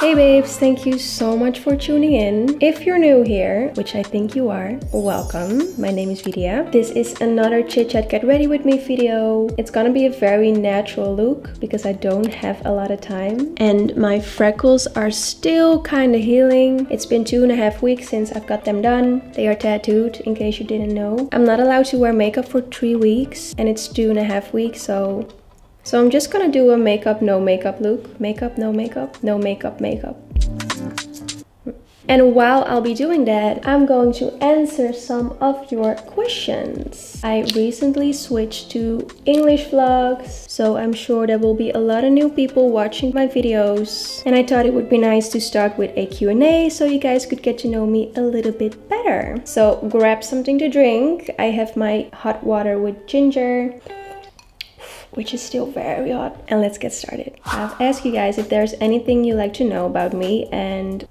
Hey babes, thank you so much for tuning in. If you're new here, which I think you are, welcome. My name is Widya. This is another chit chat get ready with me video. It's gonna be a very natural look because I don't have a lot of time and my freckles are still kind of healing. It's been two and a half weeks since I've got them done. They are tattooed in case you didn't know. I'm not allowed to wear makeup for three weeks and it's two and a half weeks so so I'm just gonna do a makeup, no makeup look. Makeup, no makeup, no makeup, makeup. And while I'll be doing that, I'm going to answer some of your questions. I recently switched to English vlogs, so I'm sure there will be a lot of new people watching my videos. And I thought it would be nice to start with a Q&A so you guys could get to know me a little bit better. So grab something to drink. I have my hot water with ginger which is still very hot. And let's get started. I've asked you guys if there's anything you like to know about me and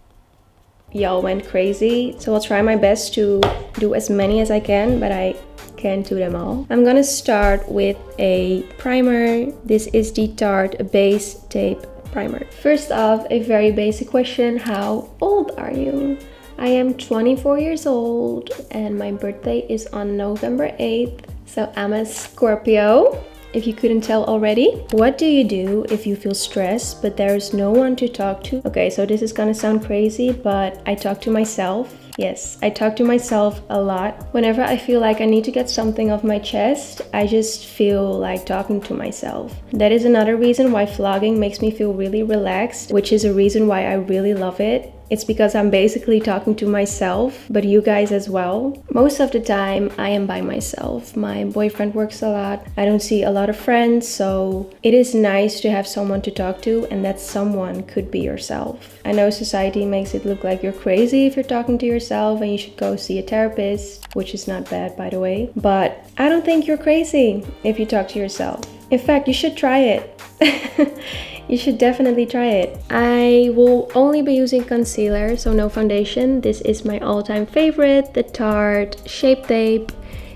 y'all went crazy. So I'll try my best to do as many as I can, but I can't do them all. I'm gonna start with a primer. This is the Tarte Base Tape Primer. First off, a very basic question. How old are you? I am 24 years old and my birthday is on November 8th. So I'm a Scorpio if you couldn't tell already. What do you do if you feel stressed but there's no one to talk to? Okay, so this is gonna sound crazy, but I talk to myself. Yes, I talk to myself a lot. Whenever I feel like I need to get something off my chest, I just feel like talking to myself. That is another reason why vlogging makes me feel really relaxed, which is a reason why I really love it. It's because I'm basically talking to myself, but you guys as well. Most of the time, I am by myself. My boyfriend works a lot. I don't see a lot of friends, so it is nice to have someone to talk to, and that someone could be yourself. I know society makes it look like you're crazy if you're talking to yourself and you should go see a therapist, which is not bad, by the way. But I don't think you're crazy if you talk to yourself. In fact, you should try it. you should definitely try it. I will only be using concealer, so no foundation. This is my all-time favorite, the Tarte Shape Tape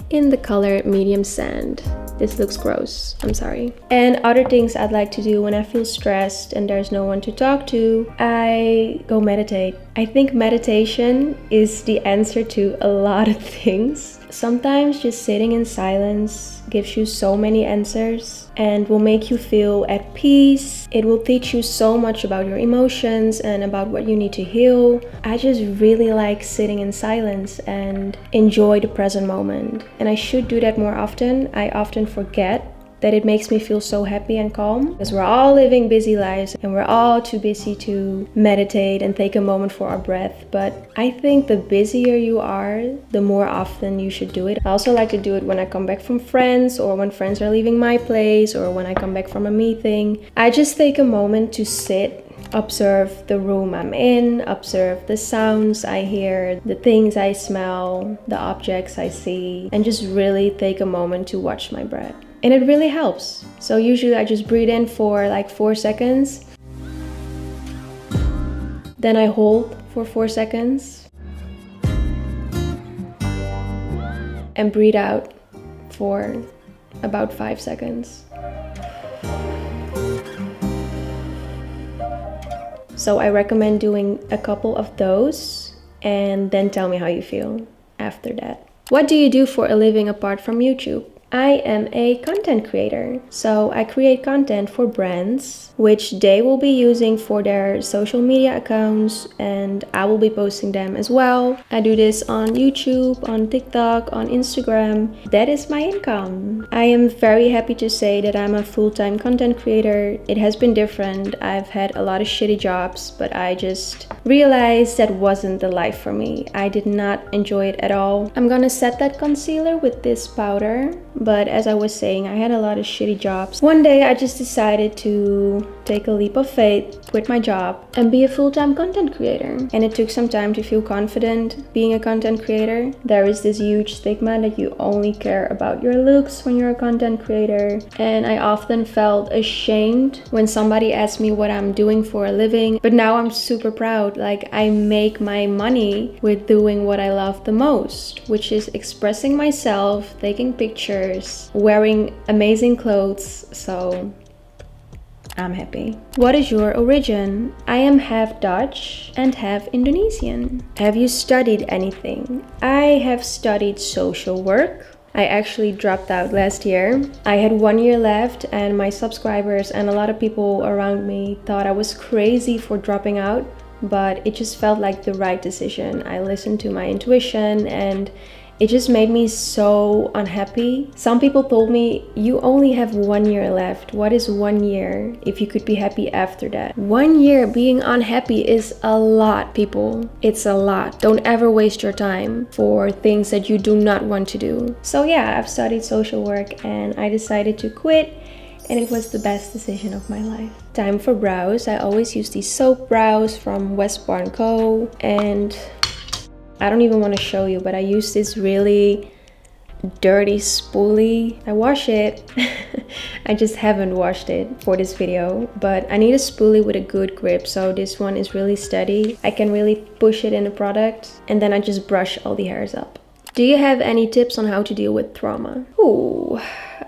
in the color medium sand. This looks gross, I'm sorry. And other things I'd like to do when I feel stressed and there's no one to talk to, I go meditate. I think meditation is the answer to a lot of things. Sometimes just sitting in silence gives you so many answers and will make you feel at peace. It will teach you so much about your emotions and about what you need to heal. I just really like sitting in silence and enjoy the present moment. And I should do that more often. I often forget that it makes me feel so happy and calm because we're all living busy lives and we're all too busy to meditate and take a moment for our breath. But I think the busier you are, the more often you should do it. I also like to do it when I come back from friends or when friends are leaving my place or when I come back from a meeting. I just take a moment to sit observe the room I'm in, observe the sounds I hear, the things I smell, the objects I see, and just really take a moment to watch my breath and it really helps. So usually I just breathe in for like four seconds. Then I hold for four seconds. And breathe out for about five seconds. So I recommend doing a couple of those and then tell me how you feel after that. What do you do for a living apart from YouTube? I am a content creator. So I create content for brands, which they will be using for their social media accounts, and I will be posting them as well. I do this on YouTube, on TikTok, on Instagram. That is my income. I am very happy to say that I'm a full time content creator. It has been different. I've had a lot of shitty jobs, but I just realized that wasn't the life for me. I did not enjoy it at all. I'm gonna set that concealer with this powder but as I was saying, I had a lot of shitty jobs. One day I just decided to take a leap of faith, quit my job, and be a full-time content creator. And it took some time to feel confident being a content creator. There is this huge stigma that you only care about your looks when you're a content creator. And I often felt ashamed when somebody asked me what I'm doing for a living. But now I'm super proud. Like I make my money with doing what I love the most, which is expressing myself, taking pictures, wearing amazing clothes. So I'm happy. What is your origin? I am half Dutch and half Indonesian. Have you studied anything? I have studied social work. I actually dropped out last year. I had one year left, and my subscribers and a lot of people around me thought I was crazy for dropping out, but it just felt like the right decision. I listened to my intuition and it just made me so unhappy. Some people told me, you only have one year left. What is one year if you could be happy after that? One year being unhappy is a lot, people. It's a lot. Don't ever waste your time for things that you do not want to do. So, yeah, I've studied social work and I decided to quit and it was the best decision of my life. Time for brows. I always use these soap brows from West Barn Co. and I don't even want to show you, but I use this really dirty spoolie. I wash it. I just haven't washed it for this video, but I need a spoolie with a good grip. So this one is really steady. I can really push it in the product and then I just brush all the hairs up. Do you have any tips on how to deal with trauma? Ooh.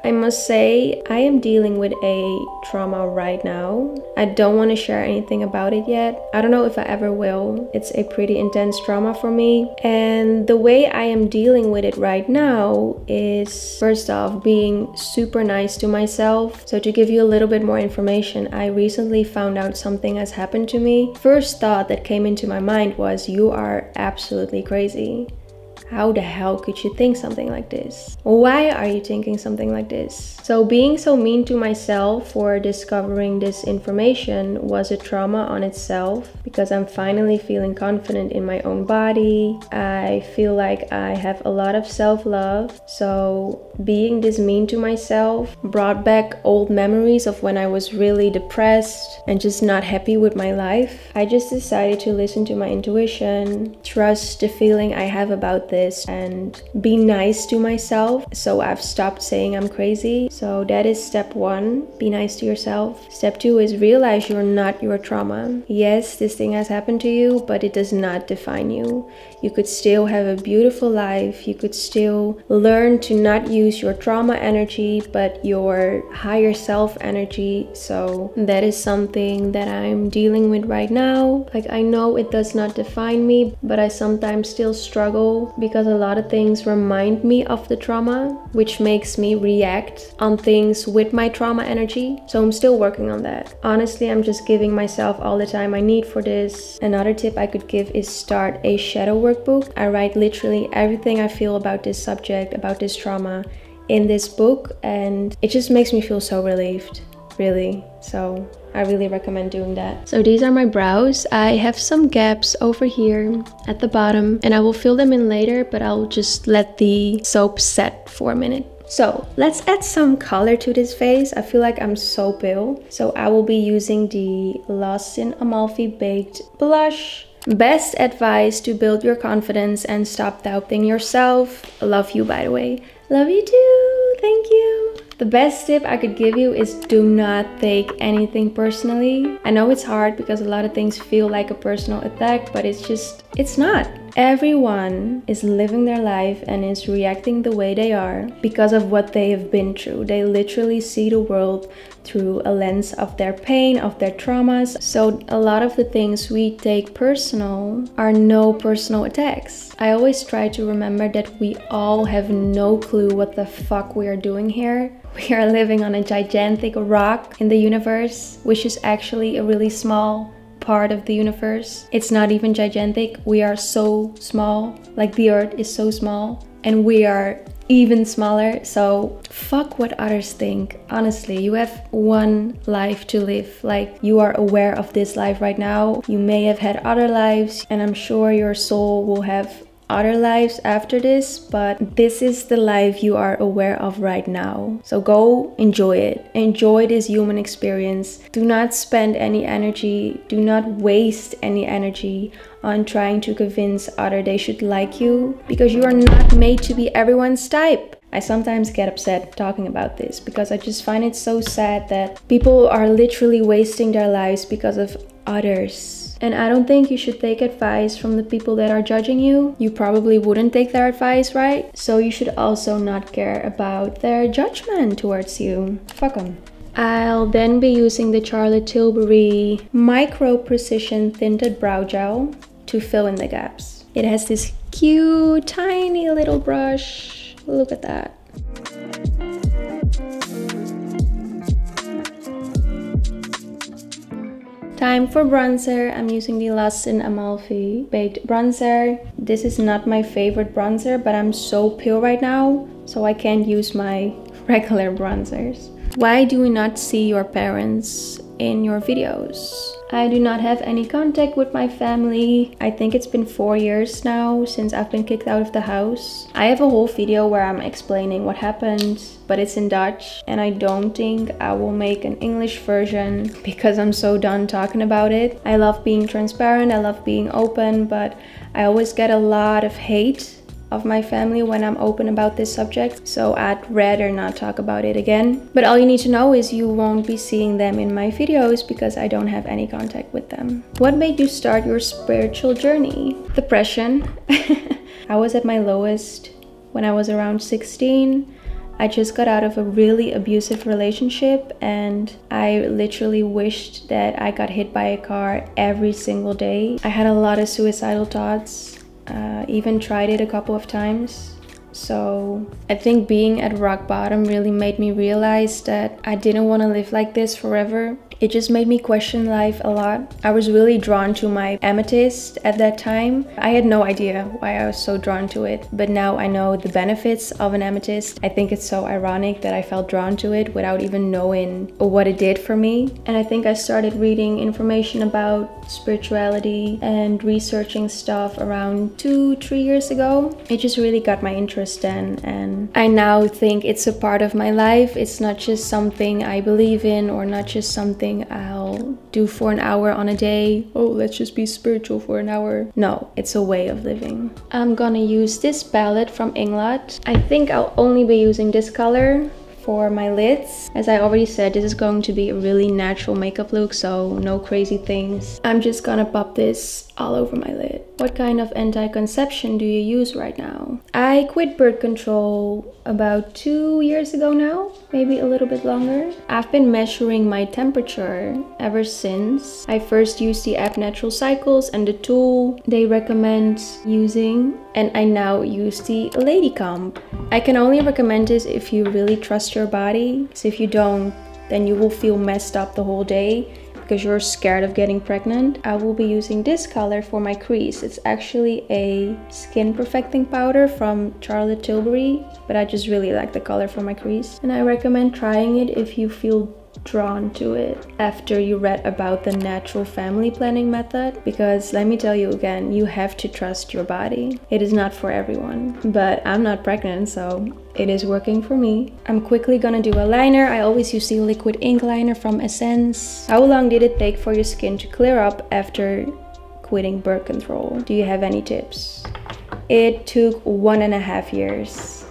I must say, I am dealing with a trauma right now. I don't want to share anything about it yet. I don't know if I ever will. It's a pretty intense trauma for me. And the way I am dealing with it right now is first off, being super nice to myself. So, to give you a little bit more information, I recently found out something has happened to me. First thought that came into my mind was, You are absolutely crazy. How the hell could you think something like this? Why are you thinking something like this? So, being so mean to myself for discovering this information was a trauma on itself because I'm finally feeling confident in my own body. I feel like I have a lot of self love. So, being this mean to myself brought back old memories of when I was really depressed and just not happy with my life. I just decided to listen to my intuition, trust the feeling I have about this this and be nice to myself. So I've stopped saying I'm crazy. So that is step one be nice to yourself. Step two is realize you're not your trauma. Yes, this thing has happened to you, but it does not define you. You could still have a beautiful life. You could still learn to not use your trauma energy, but your higher self energy. So that is something that I'm dealing with right now. Like, I know it does not define me, but I sometimes still struggle because a lot of things remind me of the trauma, which makes me react on things with my trauma energy. So I'm still working on that. Honestly, I'm just giving myself all the time I need for this. Another tip I could give is start a shadow workbook. I write literally everything I feel about this subject, about this trauma in this book, and it just makes me feel so relieved, really. So I really recommend doing that. So these are my brows. I have some gaps over here at the bottom and I will fill them in later, but I'll just let the soap set for a minute. So let's add some color to this face. I feel like I'm so pale. So I will be using the Lost in Amalfi Baked Blush. Best advice to build your confidence and stop doubting yourself. Love you, by the way. Love you too. Thank you. The best tip I could give you is do not take anything personally. I know it's hard because a lot of things feel like a personal attack, but it's just, it's not. Everyone is living their life and is reacting the way they are because of what they have been through. They literally see the world through a lens of their pain, of their traumas. So, a lot of the things we take personal are no personal attacks. I always try to remember that we all have no clue what the fuck we are doing here. We are living on a gigantic rock in the universe, which is actually a really small part of the universe. It's not even gigantic. We are so small. Like the earth is so small and we are even smaller. So fuck what others think. Honestly, you have one life to live. Like you are aware of this life right now. You may have had other lives and I'm sure your soul will have other lives after this, but this is the life you are aware of right now. So go enjoy it. Enjoy this human experience. Do not spend any energy, do not waste any energy on trying to convince other they should like you because you are not made to be everyone's type. I sometimes get upset talking about this because I just find it so sad that people are literally wasting their lives because of others and I don't think you should take advice from the people that are judging you. You probably wouldn't take their advice, right? So you should also not care about their judgment towards you. Fuck them. I'll then be using the Charlotte Tilbury Micro Precision Tinted Brow Gel to fill in the gaps. It has this cute, tiny little brush. Look at that. Time for bronzer. I'm using the Lost in Amalfi Baked Bronzer. This is not my favorite bronzer, but I'm so pale right now, so I can't use my regular bronzers. Why do we not see your parents in your videos? I do not have any contact with my family. I think it's been four years now since I've been kicked out of the house. I have a whole video where I'm explaining what happened, but it's in Dutch and I don't think I will make an English version because I'm so done talking about it. I love being transparent, I love being open, but I always get a lot of hate of my family when I'm open about this subject, so I'd rather not talk about it again. But all you need to know is you won't be seeing them in my videos because I don't have any contact with them. What made you start your spiritual journey? Depression. I was at my lowest when I was around 16. I just got out of a really abusive relationship and I literally wished that I got hit by a car every single day. I had a lot of suicidal thoughts uh, even tried it a couple of times. So I think being at rock bottom really made me realize that I didn't want to live like this forever it just made me question life a lot. I was really drawn to my amethyst at that time. I had no idea why I was so drawn to it, but now I know the benefits of an amethyst. I think it's so ironic that I felt drawn to it without even knowing what it did for me. And I think I started reading information about spirituality and researching stuff around two, three years ago. It just really got my interest then, and I now think it's a part of my life. It's not just something I believe in or not just something something I'll do for an hour on a day. Oh, let's just be spiritual for an hour. No, it's a way of living. I'm gonna use this palette from Inglot. I think I'll only be using this color for my lids. As I already said, this is going to be a really natural makeup look, so no crazy things. I'm just gonna pop this all over my lid. What kind of anti-conception do you use right now? I quit birth control about two years ago now, maybe a little bit longer. I've been measuring my temperature ever since. I first used the app Natural Cycles and the tool they recommend using and I now use the Ladycomp. I can only recommend this if you really trust your body. So if you don't, then you will feel messed up the whole day because you're scared of getting pregnant. I will be using this color for my crease. It's actually a skin perfecting powder from Charlotte Tilbury, but I just really like the color for my crease. And I recommend trying it if you feel drawn to it after you read about the natural family planning method? Because let me tell you again you have to trust your body. It is not for everyone but i'm not pregnant so it is working for me. I'm quickly gonna do a liner. I always use the liquid ink liner from essence. How long did it take for your skin to clear up after quitting birth control? Do you have any tips? It took one and a half years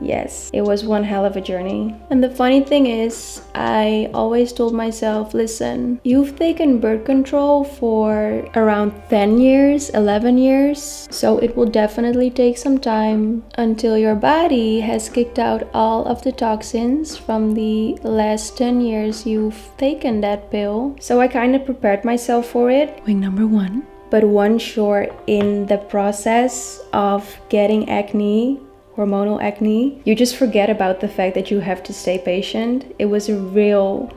Yes, it was one hell of a journey. And the funny thing is, I always told myself, listen, you've taken birth control for around 10 years, 11 years, so it will definitely take some time until your body has kicked out all of the toxins from the last 10 years you've taken that pill. So I kind of prepared myself for it. Wing number one. But one short in the process of getting acne hormonal acne, you just forget about the fact that you have to stay patient. It was a real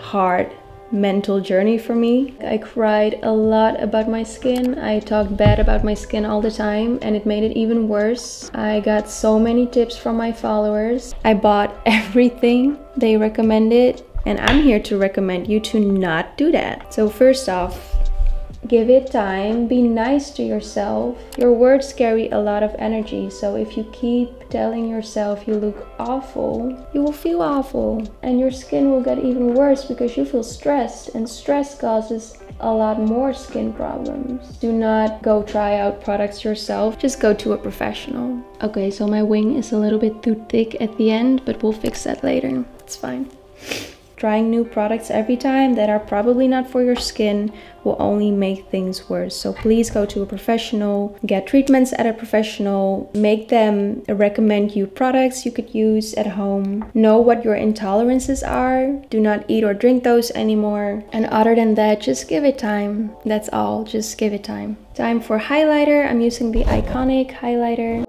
hard mental journey for me. I cried a lot about my skin. I talked bad about my skin all the time and it made it even worse. I got so many tips from my followers. I bought everything they recommended and I'm here to recommend you to not do that. So first off, Give it time, be nice to yourself. Your words carry a lot of energy, so if you keep telling yourself you look awful, you will feel awful and your skin will get even worse because you feel stressed, and stress causes a lot more skin problems. Do not go try out products yourself, just go to a professional. Okay, so my wing is a little bit too thick at the end, but we'll fix that later. It's fine. Trying new products every time that are probably not for your skin will only make things worse. So please go to a professional, get treatments at a professional, make them recommend you products you could use at home, know what your intolerances are, do not eat or drink those anymore. And other than that, just give it time. That's all, just give it time. Time for highlighter. I'm using the Iconic highlighter.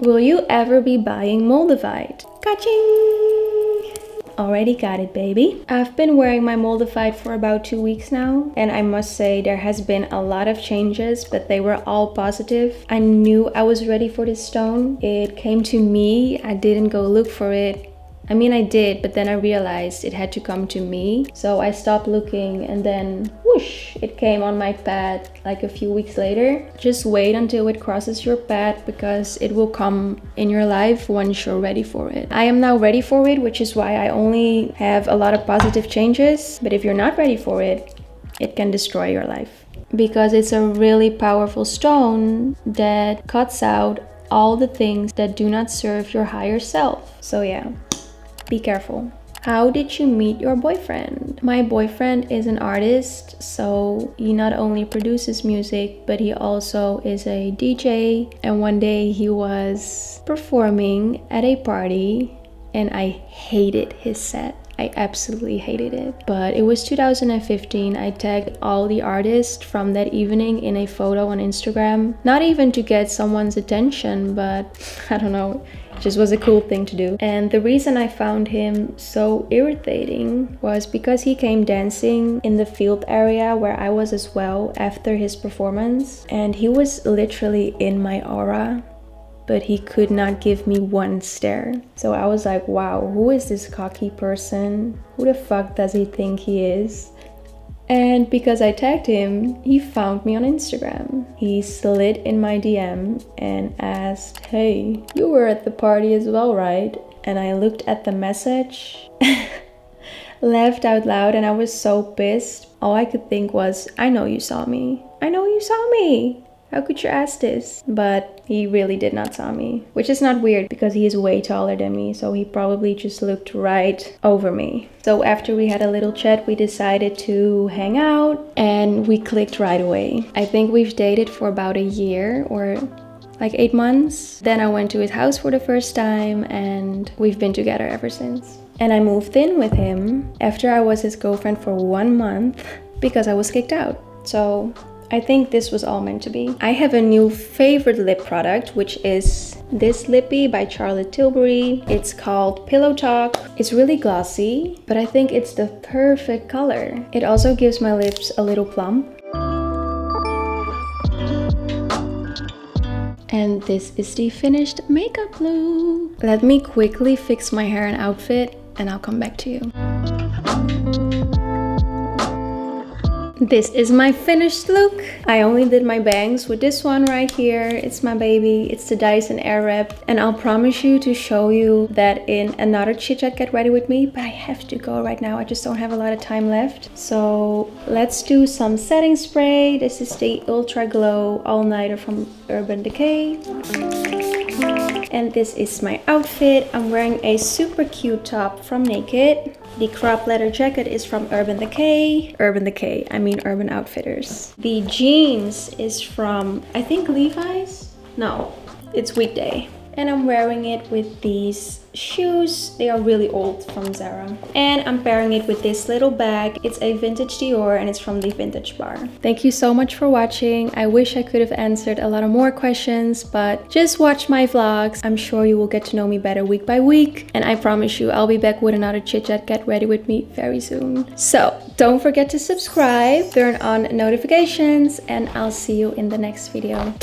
Will you ever be buying Moldavite? Kaching! Already got it, baby. I've been wearing my Moldavite for about two weeks now, and I must say there has been a lot of changes, but they were all positive. I knew I was ready for this stone. It came to me, I didn't go look for it. I mean, I did, but then I realized it had to come to me. So I stopped looking and then whoosh, it came on my pad like a few weeks later. Just wait until it crosses your pad because it will come in your life once you're ready for it. I am now ready for it, which is why I only have a lot of positive changes. But if you're not ready for it, it can destroy your life because it's a really powerful stone that cuts out all the things that do not serve your higher self. So yeah, be careful. How did you meet your boyfriend? My boyfriend is an artist, so he not only produces music, but he also is a DJ. And one day he was performing at a party, and I hated his set. I absolutely hated it. But it was 2015. I tagged all the artists from that evening in a photo on Instagram. Not even to get someone's attention, but I don't know It just was a cool thing to do. And the reason I found him so irritating was because he came dancing in the field area where I was as well after his performance. And he was literally in my aura but he could not give me one stare. So I was like, wow, who is this cocky person? Who the fuck does he think he is? And because I tagged him, he found me on Instagram. He slid in my DM and asked, Hey, you were at the party as well, right? And I looked at the message, laughed out loud, and I was so pissed. All I could think was, I know you saw me. I know you saw me. How could you ask this? But he really did not saw me, which is not weird because he is way taller than me, so he probably just looked right over me. So after we had a little chat, we decided to hang out and we clicked right away. I think we've dated for about a year or like eight months. Then I went to his house for the first time and we've been together ever since. And I moved in with him after I was his girlfriend for one month because I was kicked out. So I think this was all meant to be. I have a new favorite lip product, which is this lippy by Charlotte Tilbury. It's called Pillow Talk. It's really glossy, but I think it's the perfect color. It also gives my lips a little plump. And this is the finished makeup look. Let me quickly fix my hair and outfit and I'll come back to you. This is my finished look. I only did my bangs with this one right here. It's my baby. It's the Dyson Airwrap. And I'll promise you to show you that in another chit chat get ready with me. But I have to go right now. I just don't have a lot of time left. So let's do some setting spray. This is the Ultra Glow All Nighter from Urban Decay. And this is my outfit. I'm wearing a super cute top from NA-KD. The crop leather jacket is from Urban Decay. Urban Decay, I mean Urban Outfitters. The jeans is from, I think Levi's? No, it's Weekday and I'm wearing it with these shoes. They are really old from Zara. And I'm pairing it with this little bag. It's a vintage Dior and it's from the Vintage Bar. Thank you so much for watching. I wish I could have answered a lot of more questions, but just watch my vlogs. I'm sure you will get to know me better week by week. And I promise you, I'll be back with another chit chat. Get ready with me very soon. So don't forget to subscribe, turn on notifications, and I'll see you in the next video.